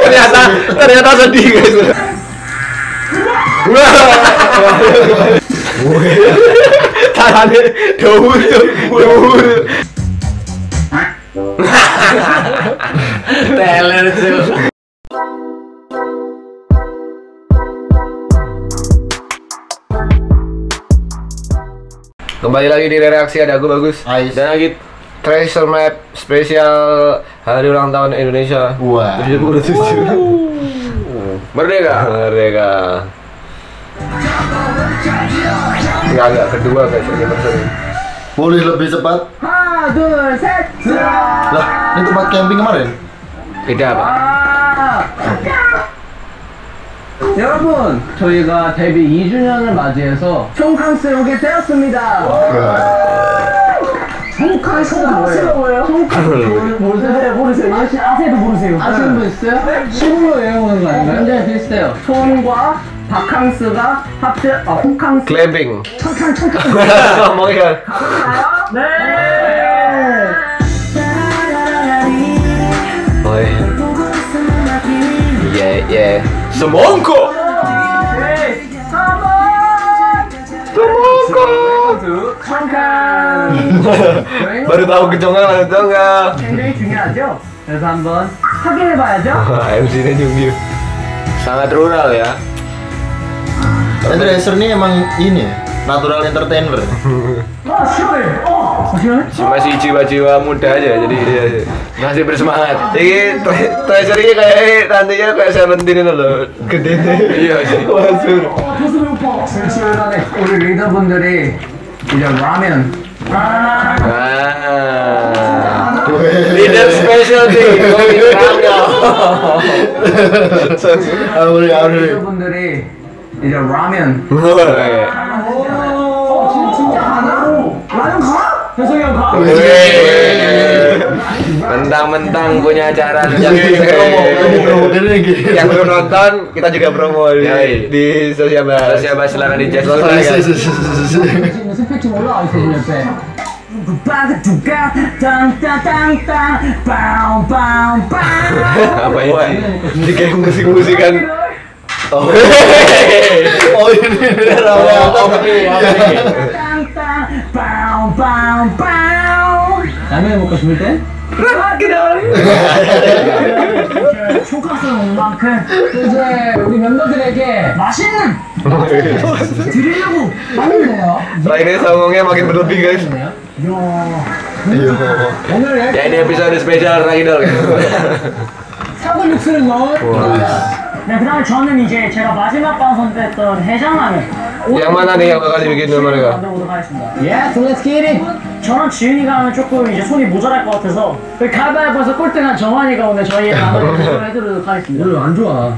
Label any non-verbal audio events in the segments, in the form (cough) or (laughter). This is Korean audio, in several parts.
ternyata ternyata sedih guys. Tangannya dawur dawur teler tuh Kembali lagi di reaksi ada aku bagus. Ais. dan lagi treasure map spesial hari ulang tahun Indonesia. Wah. 77. Merdeka. Merdeka. Enggak enggak kedua guys ini persen. Boleh lebih cepat? Lah, ini tempat camping kemarin? Beda apa? 여러분 저희가 데뷔 2주년을 맞이해서 총캉스에 오게 되었습니다 총캉스가 뭐예요? 총캉스 모르세요? 모르세요? 아세도 모르세요? 아시는 분 있어요? 시골로 외우는 거 아닌가요? 근데 비슷해요 촌과 바캉스가 합쳐 아 홍캉스 Glamping. 청캉 청캉 Ngomongnya. 네 Oh iya. Iya, iya. Semongko. Semongko. 청 캉 Baru tahu kecongang langsung congang. 굉장히 중요하죠? 그래서 한번 확인해봐야죠 MC-nya Jungkyu. Sangat rural ya. Tracer ini emang ini ya, natural entertainer. 어 시원해 어 시원해? masih jiwa-jiwa muda aja jadi iya, iya. masih bersemangat ini tre- treasure ini kayak nantinya kayak Seventeen itu loh gede nih iya sih wajar 보습이 오빠 실시간에 우리 리더분들이 이제 라면 ah leader specialty kopi 아무리 아무리 리더분들이 이제 라면 Oke. 어 진짜 가나로 라면 가? 혜성이 형 가? Wih. Mentang-mentang punya acara yang promo promo ini lagi. yang belum nonton kita juga promo di, Yoi. di sosial bahas Sosial bahas silakan di chat. 지금 스펙 올라와 있어 분 옆에 바가 두가 땅땅땅땅 빵빵빵 Apa Wah, ini? ini kayak musik-musikan Oh, oh ini ini rawa atas. 땅 때? 총각스 먹는 만큼 이제 우리 멤버들에게 맛있는 드리려고 하는데요 Setelah ini songongnya makin berlebih guys Iya. 오늘 Ya ini episode spesial Ragidol. 사골 육수를 넣은 네, 그 다음에 저는 이제 제가 마지막 방송 때 했던 해장라면 Yang mana nih yang bakal dibikin sama mereka? 만들어보도록 하겠습니다 Yes, let's get it 저랑 지윤이가 하면 조금 이제 손이 모자랄 것 같아서 그 가위바위보에서 꼴등한 정환이가 오늘 저희의 라면을 대접을 해드리도록 하겠습니다 오늘 안 좋아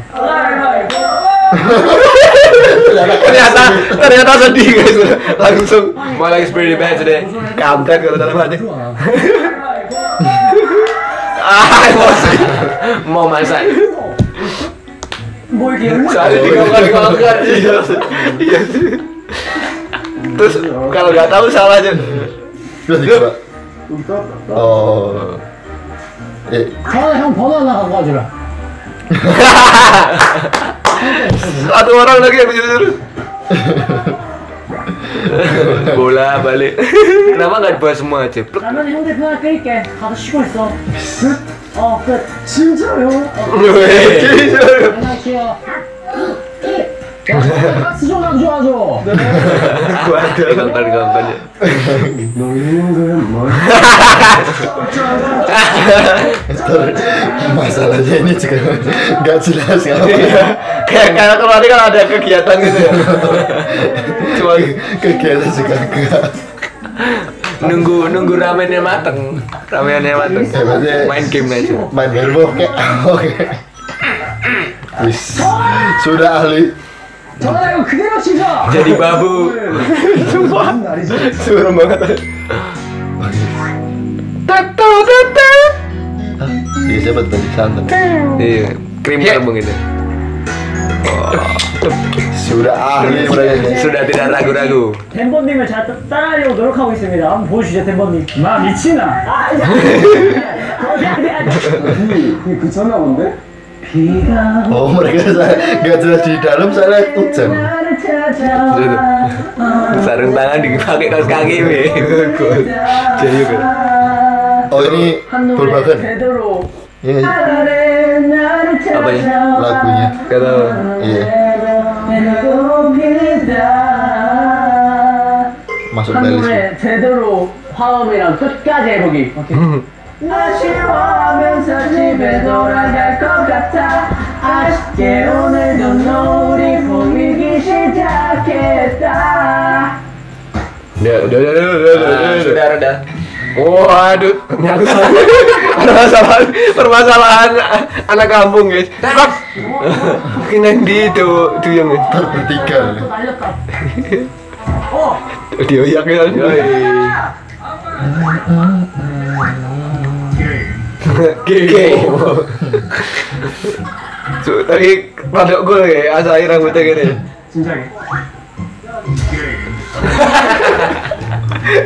ternyata ternyata sedih guys langsung My life is pretty bad today. kampret kalau dalam hati ah emosi Mau masak. 뭐 이렇게 연락 soalnya dikongkar-kongkar iya terus kalau nggak tahu salah aja Terus coba. Oh. Eh, 정환아 형 번호 하나 갖고 와주라 satu orang lagi yang jujur Bola balik. Kenapa nggak dibawa semua aja? Plek. 라면 형들 편하게 끓일게 가서 쉬고 있어 끝? 어 끝 진짜요? Wih. 안녕하세요 가스 좀 Masalahnya ini juga nggak jelas apa ya. Kayak kalau kemarin kalau ada kegiatan gitu ya. Cuma kegiatan juga enggak. nunggu nunggu ramennya mateng ramennya mateng main game aja main game oke oke sudah ahli 정환아 이거 그대로 치자 Jadi babu. sumpah suram banget Teto teto Iya siapa tadi santan. Iya. Krim Iya. rebung itu. Sudah ahli mereka ini. Sudah tidak ragu-ragu. 덴버님을 잘 따- 따라하려고 노력하고 있습니다. 한번 보여주죠, 덴버님. 마 미친아. 아, 야. 그 전화 온대? Oh mereka nggak jelas di dalam saya hujan. Sarung tangan dipakai kaos kaki, Wi. Jadi kan. Oh ini. 제대로 Iya Apanya? 찾아와 lagunya. Kata Iya masuk playlist. 제대로 화음이랑 끝까지 해보기 오케이 아쉬워하면서 집에 돌아갈 것 같아 아쉽게 오늘도 노을이 보이기 시작했다 Udah, udah, udah, udah, udah, Nah, udah, sudah udah. reda. Waduh, ternyata permasalahan permasalahan anak kampung guys. Kok mungkin yang di itu itu yang Ntar bertiga. 또 날렸다 dia yak ya. Gay. So, tadi pada gue ya, asa air rambutnya gini. 진짜게.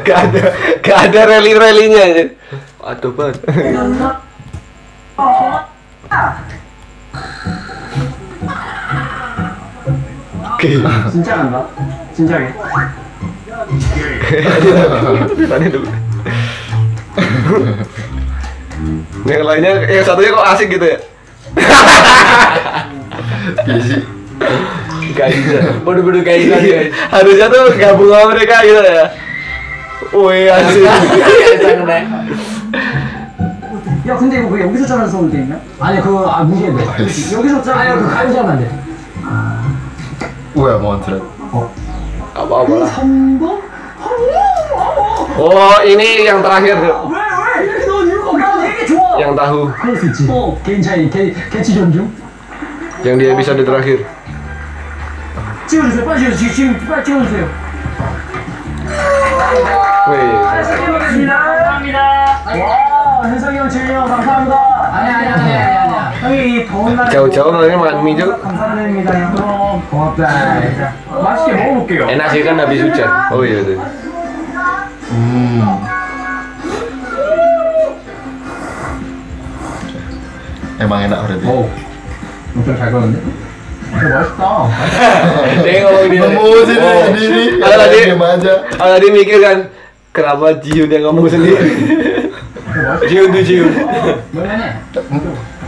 Gak ada, gak ada rally-rallynya aja. Aduh, banget. Gay. 진짜 간다. 진짜게. Tadi dulu. Yang lainnya, yang satunya kok asik gitu ya? Iya sih. Gak bisa. Bodoh-bodoh kayak gitu, guys. Harusnya tuh gabung sama mereka gitu ya. Wih asik. Santai. 야 근데 이거 왜 여기서 자르는 사운드 있나? 아니 그거 아 무게 돼. 여기서 자르 아니 그 가위 자르면 안 돼. Wah montret. Apa-apa lah. 성공? Oh ini yang terakhir tuh, 왜 왜? 이렇게 yang tahu yang dia bisa di terakhir Jauh-jauh nanya makan mie juga. Enak sih kan habis hujan. Oh iya. Tuh. Emang enak berarti. Ya? Oh. Mungkin kagak Boston. Dia ngomong dia. Memuji diri sendiri. Kalau tadi aja. Kalau tadi mikir kan kenapa Jiun yang ngomong sendiri. Jiun tuh Jiun.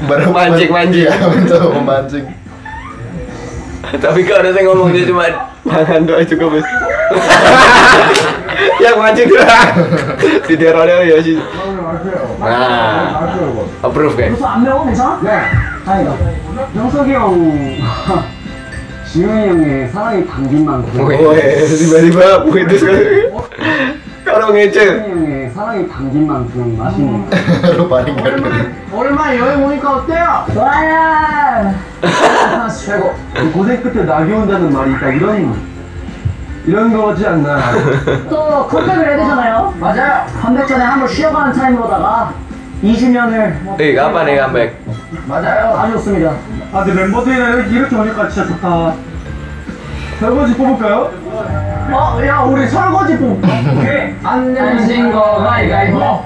Baru (laughs) mancing mancing. Ya, untuk memancing. Tapi kalau ada yang ngomong dia cuma makan doa cukup bos. yang mancing doang. (laughs) Di terornya ya sih. Approve kan? 벌써 안 매워 괜찮아? 네. 다행이다. 영석이 형, 지훈이 형의 사랑이 담긴 만큼. Begitu sekali. Orang ngece. 지훈이 형의 사랑이 담긴 만큼. Lu paling gak 오랜만에 여행 오니까 어때요? 좋아요 최고. 고생 끝에 낙이 온다는 말이 있다. 이런 이런 거지 않나? (laughs) 또 컴백을 해야 되잖아요 맞아요. 컴백 전에 한 번 쉬어가는 타임으로다가 20년을 Eh, kapan nih comeback? 맞아요. 아주 좋습니다 아, 근데 멤버들이랑 이렇게 오니까 진짜 좋다. 설거지 뽑을까요? 어, 야, 우리 설거지 뽑을까? 오케이. 안 내면 진거 가위가위보.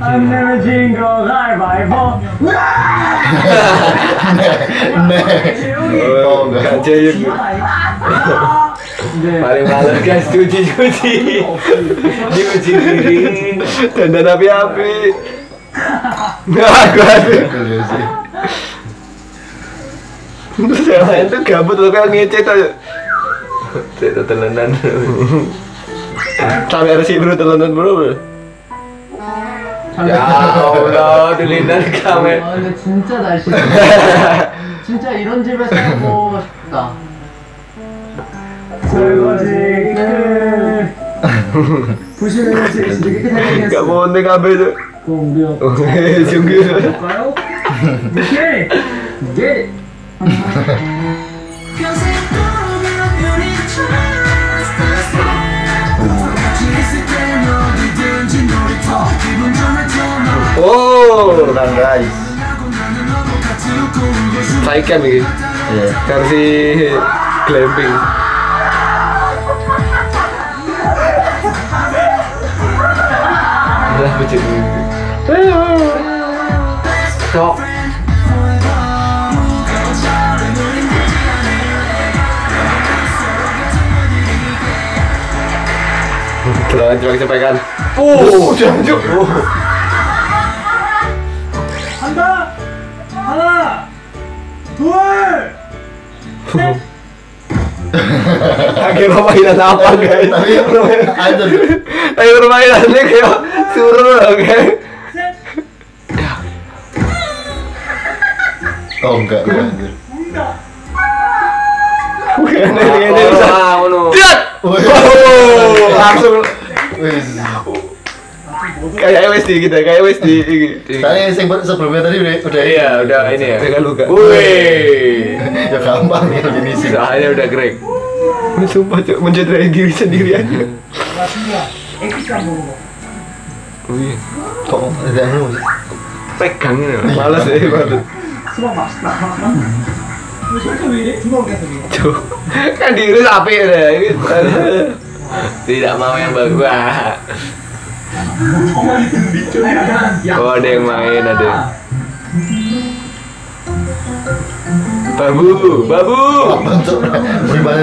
안 내면 진거 가위바위보. Nih. Oh enggak. Gak jayuk. 네. Paling males guys, cuci-cuci. Diuji diri. Dandan api-api. Nah, gue ada. Iya sih. Terus yang lain tuh gabut tapi yang ngece tuh. Saya tetenan. Sampai resi bro telan bro. bro. Ya Allah, tulisan kamu. 아, 근데 진짜 날씨. 진짜 이런 집에 살고 싶다. 설거지 끝. 보시면 진짜 깨끗하게 Gak mau nih kabel tuh. 공병. Sungguh. 볼까요? 오케이. 게. Oh, Tenang guys. Saikan nih. Iya. versi glamping. Udah bucin. Cok. Selamat coba sampaikan. Oh, udah lanjut. Akhir permainan apa guys? Tapi ada Tapi permainannya kayak suruh loh guys. Oh enggak, enggak. anjir. Bukan ini ini bisa. Lihat. Wih. Oh, langsung Wis. kayak WSD gitu, kayak WSD. Saya yang sebelumnya tadi udah udah Iya, udah ini ya. Dengan luka. Wih. ya gampang nih ini sih. Soalnya udah grek. Sumpah cok mencederai diri sendiri aja. Wih, Kok ada anu? pegang ini. Males ya, males. Cok, kan diri api ya. Ini Tidak mau yang bagus. Oh, ada yang main, ada. Babu, babu. Bagaimana.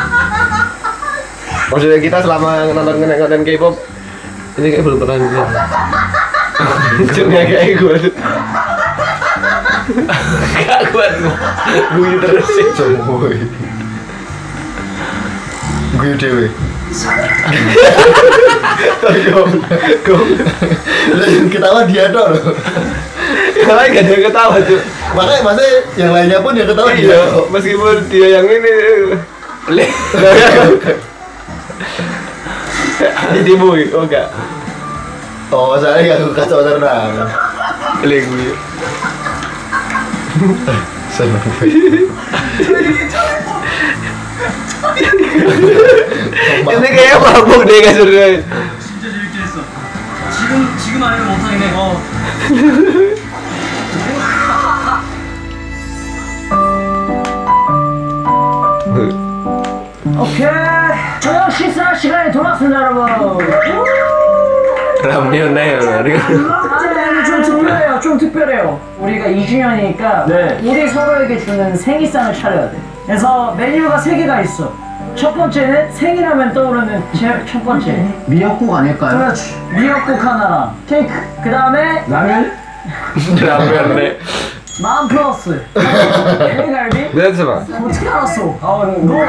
Maksudnya kita selama nonton konten K-pop ini kayak belum pernah lihat. Cuma kayak gue tuh. Gak kuat gua. Gue terus sih. Woi. Gue dewe. Ketawa dia dong. Yang lain gak ada yang ketawa tuh. Makanya masa yang lainnya pun yang ketawa dia. Iya, meskipun dia yang ini. (laughs) Ditimui, oh enggak. Oh, saya gak kacau tenang. Lek gue. Seneng. Ini kayak mabuk deh kasurnya. 지금 지금 아니면 못하겠네 어. 오케이 Ramyonnya ya, 아니 좀 특별해요. 좀 특별해요. 우리가 2주년이니까 우리 서로에게 주는 생일상을 차려야 돼. 그래서 메뉴가 3개가 있어. 첫 번째는 생일하면 떠오르는 제 첫 번째. 미역국 아닐까요? 그렇지. 미역국 하나랑 케이크. 그 다음에 라면? Ramyonnya. 만 플러스 LA갈비 Lihat sama. 어떻게 알았어? 너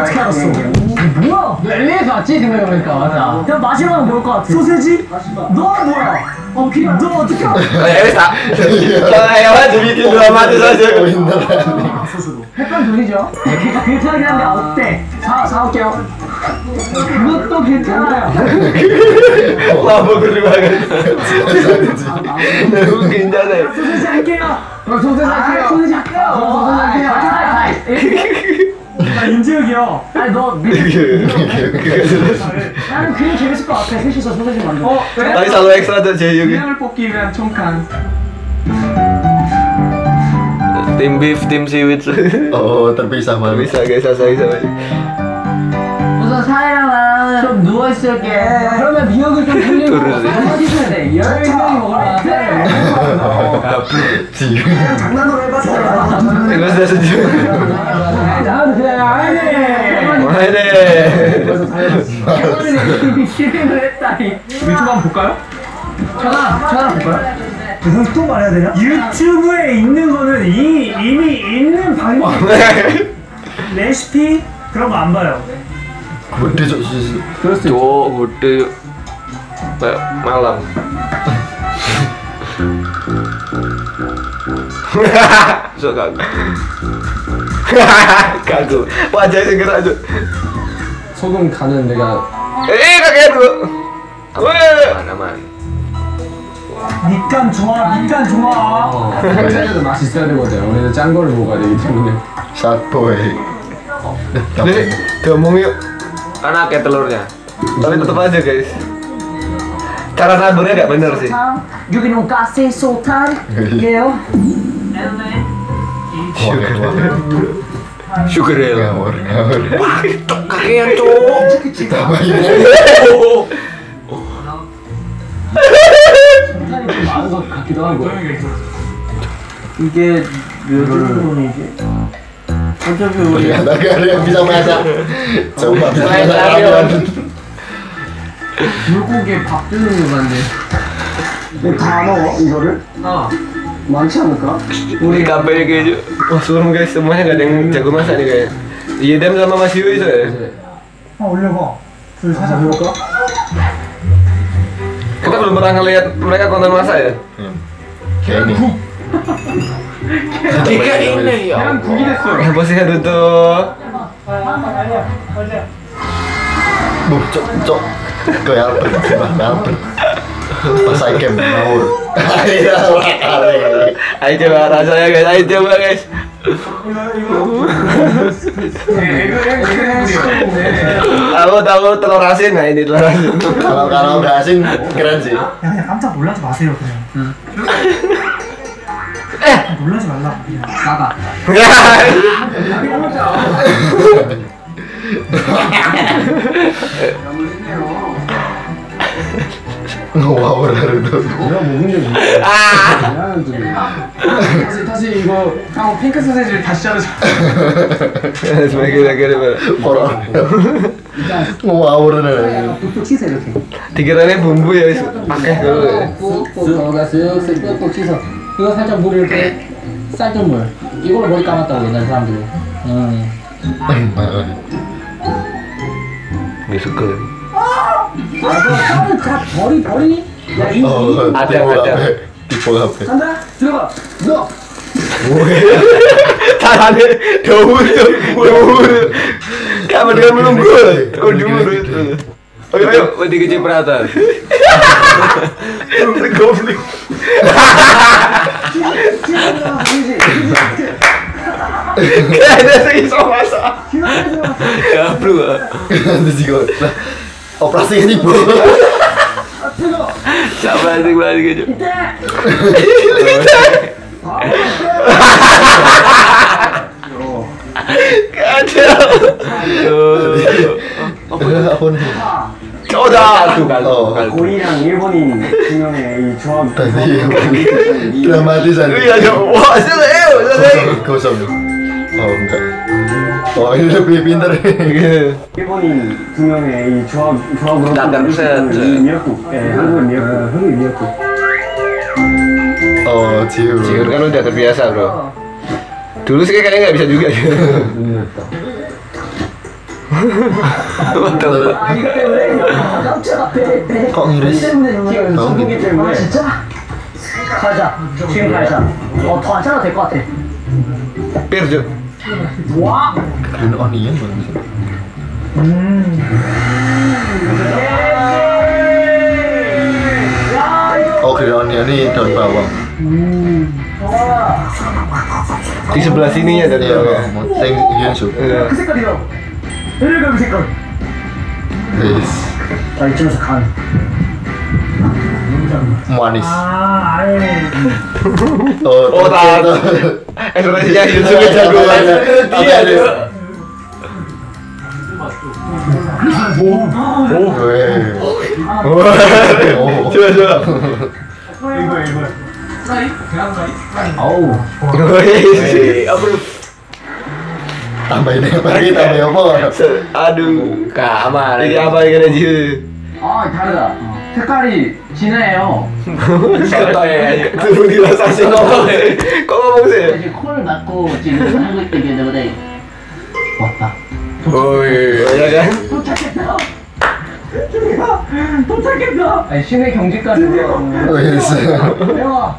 어떻게 알았어? 뭐야? 너 LA에서 왔지 생각해보니까 맞아 그럼 마지막은 뭘것 같아? 소세지? 너 뭐야? 어, 그냥 너 어떻게 wis tak. Kalau hewan dibikin dramatis aja. Oh, beneran. 햇반 돌리죠? 괜찮긴 한데 어때? 사, 사올게요 그것도 괜찮아요 gede banget. Mungkin jadi. 소세지 할게요 그럼 소세지 할게요 소세지 할게요 소세지 할게요. 나 인지혁이요 아니 너 미, 나는 그냥 재밌을 것 같아 셋이서 소세지 만들어 어? 그래? Selalu ekstra tuh Jay Yuki. 뽑기 위한 총칸 Tim beef, tim seaweed. Oh, terpisah malu. Bisa guys, saya bisa. 우선 사이랑 나는 좀 누워있을게. 그러면 미역을 좀 돌리고. 해주셔야 돼. 10명이 먹으면 지금 장난으로 해봤어요. Gue sudah setuju. 나도 그냥 아니. Mana? 이미 실행을 했다니. 유튜브 한번 볼까요? 전화 전화 볼까요? 그건 또 말해야 되냐? 유튜브에 있는 거는 이, 이미 있는 방법. 레시피 그런 거 안 봐요 gede cok susu. Cuk, gede. Kayak malam. Sok kagum. kagum. Wajahnya segera aja. 소금 간은 내가 Eh, kakek dulu. Weh. Aman-aman. 밑간 좋아 밑간 좋아 어, 살짝도 맛이 있어야 되거든. 우리는 짠 거를 먹어야 되기 때문에. Eh. Nih, diomong yuk. Kan akeh telurnya. Tapi tetep aja guys. Cara naburnya gak bener sih. 여기 nung kasih sultan Geo Sugar ya. Ngawur, ngawur. Kakean cowok. Tambahin. sul탄이 좀 많은 것 같기도 하고. 이게 우리 Ternyata gak ada yang bisa masak. Coba bisa masak ramen. 물고기에 밥 뜨는 거 같네. 다 먹어 이거를? 아, 많지 않을까? Udah kabel gitu. Wah, serem guys, semuanya gak ada yang jago masak nih kayak. Iya Dem sama Mas Yui itu ya. 아 올려봐 불 살짝 해볼까? Kita belum pernah ngeliat mereka konten masak ya. Kayak ini. Tiga ini ya. 국이 됐어. Ya posisinya tutup. Buh, cok, cok. Kayak Albert, Mbak Albert. Pas saya camp ngawur. Iya, are. Ayo coba rasanya guys, ayo coba guys. Aku tahu telur asin, nah ini telur asin. Kalau kalau udah asin keren sih. 야 그냥 깜짝 놀라지 마세요 그냥 에! 놀라지 말라고 그냥 나가. Ngawur itu. 내가 먹은 있어. 아! 다시, 다시 이거 하고 핑크 소세지를 다시 자르자. Sebagai kira-kira. Orang. Ngawur itu. 뚝뚝 치세요 이렇게 Dikiranya bumbu ya, pakai dulu 넣어가 쓱쓱 꾹꾹 씻어. 이거 살짝 물 이렇게 쌀뜨물 물. 이걸로 머리 감았다고 옛날 사람들이. 음. Suka. 아, 다 버리 버리 야이 Oh, tipe ada. HP. Tipe HP. 간다 들어가 너 Tangannya daur, daur. Kamu dengan menunggu. Kau. Ayo, ayo, mati. Goblok. Kayaknya sih iso masak. Ya, bro. Terus juga. Lah, operasinya tipe. Siapa sih balik aja? Kacau. Apa nih? Coba tuh kalau. Oh. 고리랑 일본인 두 명의 이 조합 ya. Wah, selesai, selesai. Kosong. Oh enggak. Oh ini lebih pintar. 일본인 두 명의 이 조합 조합으로 셋. 이 미역국 예 한국 미역국 한국 미역국 Oh cium. Ciur kan udah terbiasa bro Dulu sih kayaknya nggak bisa juga What the fuck? 아 이거 때문에 깜짝아 배배 Kok ngiris? 때문에 Tahu 소고기 gitu. 때문에 진짜 가자 지금 가자 어더 안 잘라도 될것 같아 Pir Cuk. 와 Green onion bagus. Oh green onion ini daun bawang. Di sebelah sininya dari Iya, bawah. sing 그그 색깔 Yes. 자 이쯤에서 간 Manis. 아 아예 Oh, Oh, tahu. Ekspresinya Yusuf jago banget. Iya. Wah. Oh. Coba coba. 이거 이거 어우. Wih, apa lu? Tambahin apa lagi? Tambahin apa? Se- Aduh. Kamar. Ini apa yang aja? 아 다르다. 색깔이 진해요. Sih ngomong. Kok ngomong sih? 이제 코를 막고 지금 하고 있기 때문에 왔다 Oh kan? 도착했다 도착했다 아니 시내 경지까지. Wes. 대박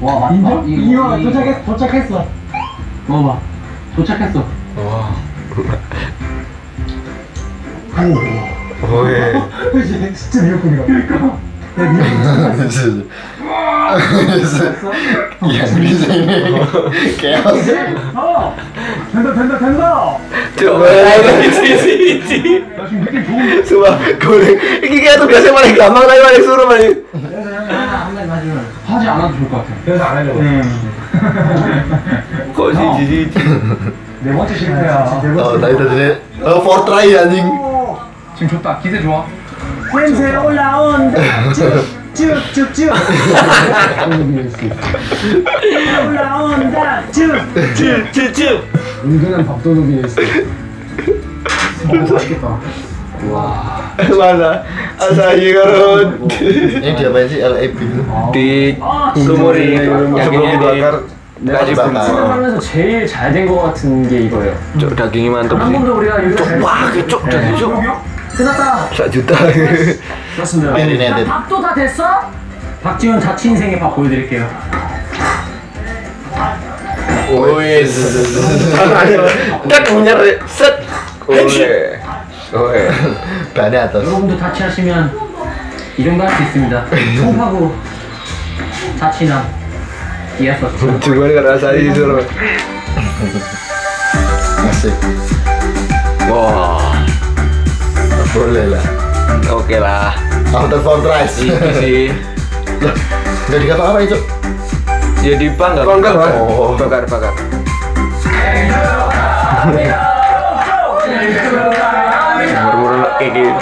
와 맞다. 인정? 이거 도착했, 도착했어. 먹어봐. 도착했어. 오예. 진짜 미역국이다. 그러니까. 야, 미역국. 그래서 그래서 양미생이 개어스 어! 된다, 된다, 된다! Coba sini sini. 나 지금 느낌 좋은데? Coba goreng. Ini kayak tugasnya paling gampang tapi paling suruh paling. 한마디 하지만 하지 않아도 좋을 것 같아. 그래서 안 해줘. Kok sih sih 네 번째 실패야. 네 oh 번째. tadi tadi oh for try anjing 지금 좋다. 기세 좋아. 냄새 올라온다. 쭉쭉쭉쭉. 올라온다. 쭉. 은근한 밥도둑이 있어. 맛있겠다. Mana? Asahi karun. ini dia main sih LAP Di sumur ini sebelum dibakar kaji bakar. 하면서 제일 잘 된 것 같은 게 이거예요. Dagingnya mantap 한. 번도 우리가 여기서 잘 cok daging cok. 끝났다. Sak juta. 그렇습니다. Marinated. 자, 밥도 다 됐어? 박지훈 자취 인생의 밥 보여드릴게요. Tak punya set. Oke. Oke. bannya atas 여러분도 자취하시면 이런 거 할 수 있습니다. 톱하고 자취남 이해했었죠? Cuman karena Asahi disuruh. asik Wah, boleh lah oke lah. after for tries Ini sih. Loh, nggak dikata apa itu Ya dipanggang. Panggang lah. Oh. Bakar, bakar. Murmur kayak gitu.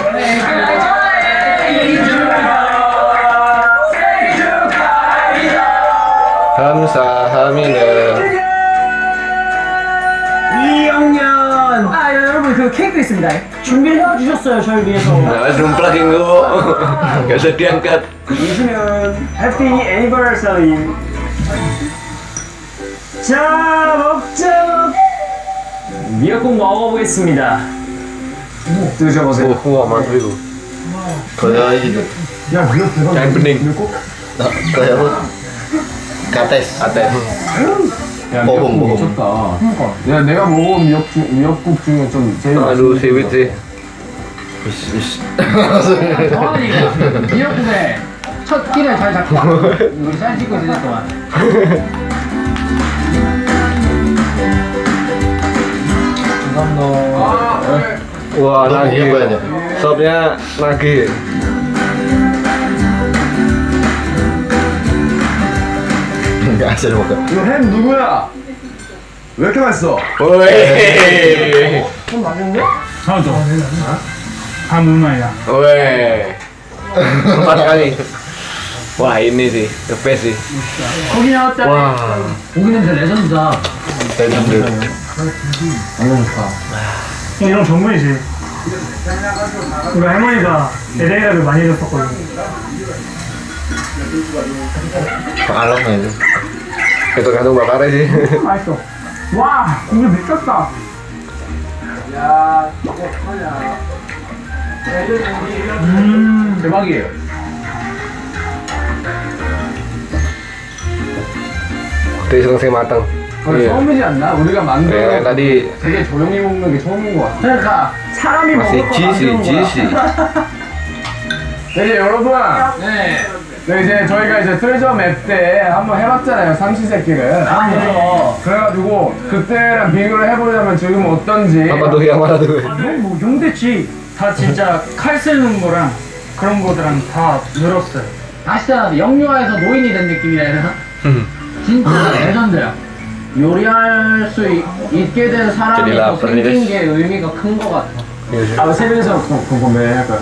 감사합니다. 2학년! 아 여러분 그 케이크 있습니다. 준비를 해주셨어요 저희 위해서. Usah diangkat. 이시면 해피 애니버서리. 자, 먹자. 미역국 먹어보겠습니다. 드셔보세요. mantap itu. kayak gitu 야, 미역 대박. Kain bening. nah, kayak apa kates Aten. bohong bohong 야 내가 먹어본 미역 중 미역국 중에 좀 제일 siwit sih. wis wis 정환이가 미역국에 첫 끼를 잘 잡고 우리 사진 찍고 있을 동안 Wah, Lu nagi. apa aja? Sopnya nagi. nggak hasil muka 이거 햄 누구야? 왜 이렇게 맛있어? Woi. 하나 더. 다. Wah, ini sih, the best sih. 고기 나왔다 Wah. 고기 냄새 레전드다 레전드 완전 좋다 이런 전문이지. 우리 할머니가 LA라를 많이 해줬었거든. Pengalaman itu Itu gantung bakarnya sih. 맛있어. 와, 이거 미쳤다. 음, 대박이에요 Waktu selesai matang. Iya. 처음이지 않나? 우리가 만든 kan tadi 되게 조용히 먹는 게 처음인 것 같아 그러니까 사람이 먹을 거 만드는 거야 juicy. 네, 이제 여러분. 네 네, 이제 저희가 이제 트레저 맵 때 한번 해봤잖아요. 삼시세끼를. 아, 그래서 그래가지고 그때랑 비교를 해보자면 지금 어떤지. Tuh yang mana tuh? 뭐 용대치 다 진짜 칼 쓰는 거랑 그런 거들랑 다 늘었어요. 아시다시피 영유아에서 노인이 된 느낌이라 해야 되나? 진짜 레전드야 요리할 수 있, 있게 된 사람이 더 생긴. 게 의미가 큰것 같아 아, 세 명이서 궁금해. 약간.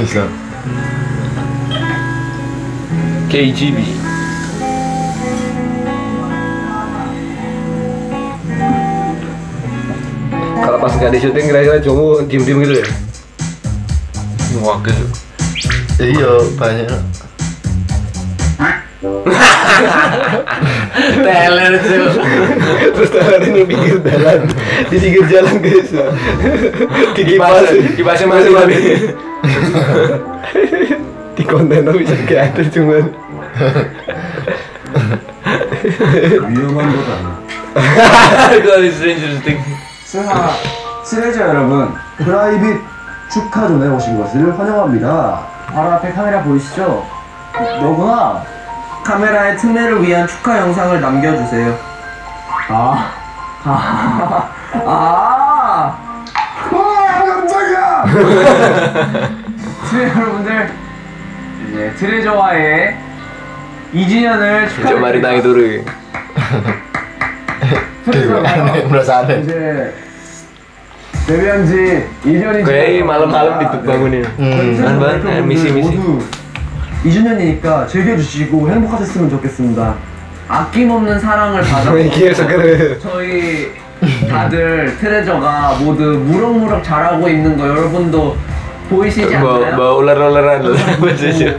Bisa KGB. Kalau pas nggak di syuting kira-kira cowok diem-diem gitu ya? Wah, gitu. iya banyak Teler tuh. Terus teler ini pinggir jalan, di pinggir jalan guys. Di kipas, kipasnya masih mati. di konten tuh bisa kayak ada cuman 위험한 것 아니야. Di Stranger Things. 승하 친해져 여러분 프라이빗 축하 전에 오신 것을 환영합니다. 바로 앞에 카메라 보이시죠? 너구나. 카메라에 특례를 위한 축하 영상을 남겨주세요. 아, 아, 아. 와 깜짝이야! 트레 여러분들 이제 트레저와의 2주년을 Coba mari 축하드립니다. dulu. Dewa aneh perasaan 이제 데뷔한 지 2년이 Kayak malam-malam di bangunin. Hmm. Kan bang, misi misi. 모두 2주년이니까 즐겨주시고 행복하셨으면 좋겠습니다. 아낌없는 사랑을 받아 Mikir seger 저희 다들 TREASURE가 모두 무럭무럭 자라고 있는 거 여러분도 보이시지 Bawa 않나요? bawa ular-ularan loh bahasanya.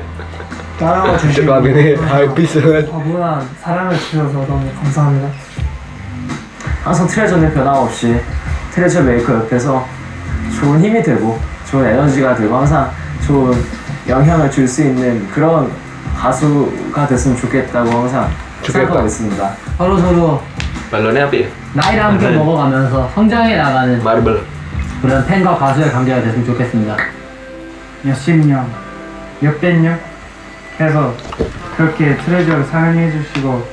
따라와 주시고 Coba ini habis banget 과분한 사랑을 주셔서 너무 감사합니다. 항상 TREASURE는 변함없이 TREASURE MAKER 옆에서 좋은 힘이 되고 좋은 에너지가 되고 항상 좋은 영향을 줄 수 있는 그런 가수가 됐으면 좋겠다고 항상 생각하고 있습니다. 서로 서로? 나이를 함께 먹어가면서 성장해 나가는 Marble. 그런 팬과 가수의 관계가 됐으면 좋겠습니다. 몇십 년, 몇백 년 해서 그렇게 트레저를 사랑해 주시고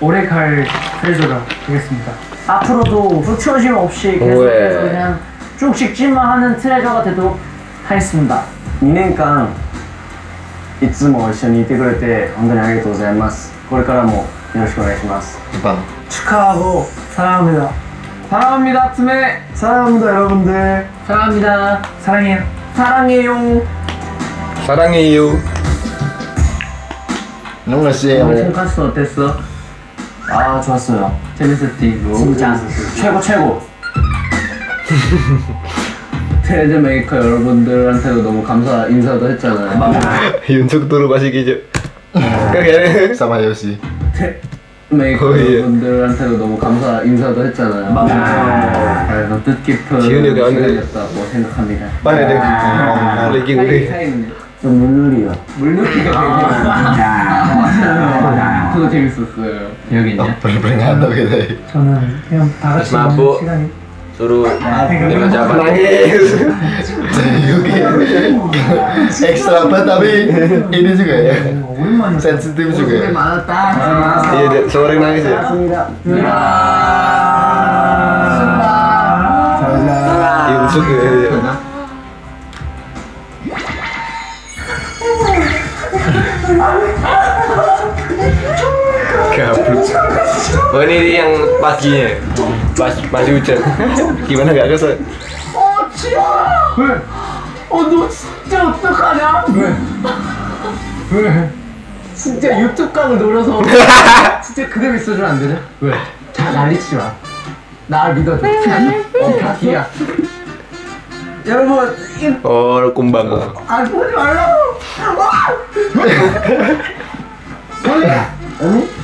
오래 갈 트레저가 되겠습니다. 앞으로도 흐트러짐 없이 계속해서 그냥 쭉 찍지만 하는 트레저가 되도록 하겠습니다. 2年間 いつも一緒にいてくれて本当にありがとうございます。これからもよろしくお願いします。 Bang 축하하고 사랑합니다. 사랑합니다, 트메. 사랑합니다 여러분들. 사랑합니다. 사랑해요. 사랑해요. Sarangiyu Nung nasi 오늘 돈까스 어땠어? 아 좋았어요. 재밌었지. 진짜 최고 최고. 트레저 메이커 여러분들한테도 너무 감사 인사도 했잖아요. Pasti gitu Kayaknya Sama Yosi 메이커 어, 예. 여러분들한테도 너무 감사 인사도 했잖아요. 그래서 뜻깊은 지훈이 여기 왔네. 시간이었다고 생각합니다. Mana deh Lagi gue 좀 물놀이요. 물놀이가 되게 그거 재밌었어요. 여기 있냐? Bener-bener ngantuk gitu ya 저는 그냥 다 같이. 있는 시간이 suruh dengan siapa nangis ekstra banget tapi ini juga ya sensitif juga ya iya sore nangis ya Insuk ya, ya. Gabluk. Oh ini yang paginya. Pas masih hujan. Gimana gak kesel? 어, 너 진짜 어떡하냐? 왜? 왜? 진짜 유튜브 각을 노려서 (laughs) 진짜 그대로 있어주면 안 되냐? 왜? 다 난리치지 마. 날 믿어줘. 어, 다 뒤야. 여러분, 이, Oh, kumbang 아, 보지 말라고! 뭐야? 아니?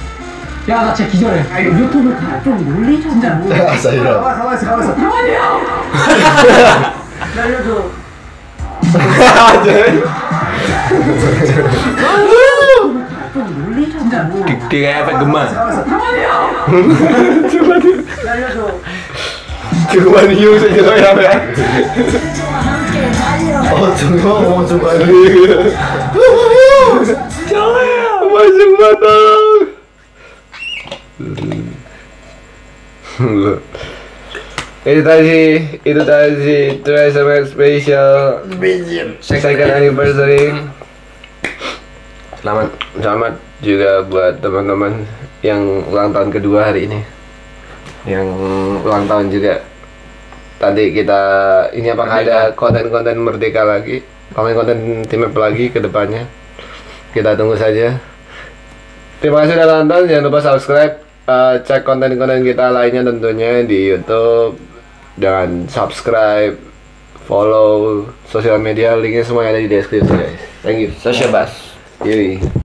야, 나 진짜 기절해. 아, 유튜브 각좀 놀리잖아. 진짜. Saya 가만 있어 가만 있어 날려줘. 진짜. Di kayak efek gemas. 날려줘. Cuma Yu saja kok ya ya Oh cuma ngomong cuma Masuk mata itu tadi itu tadi Trace Special. Second anniversary. Selamat. Selamat juga buat teman-teman yang ulang tahun kedua hari ini. Yang ulang tahun juga. Tadi kita ini apakah ada konten-konten merdeka lagi? Konten-konten tim Up lagi ke depannya? Kita tunggu saja. Terima kasih sudah nonton. Jangan lupa subscribe eh, cek konten-konten kita lainnya tentunya di YouTube dan subscribe follow sosial media linknya semua ada di deskripsi guys thank you Sasha Bas. Yui.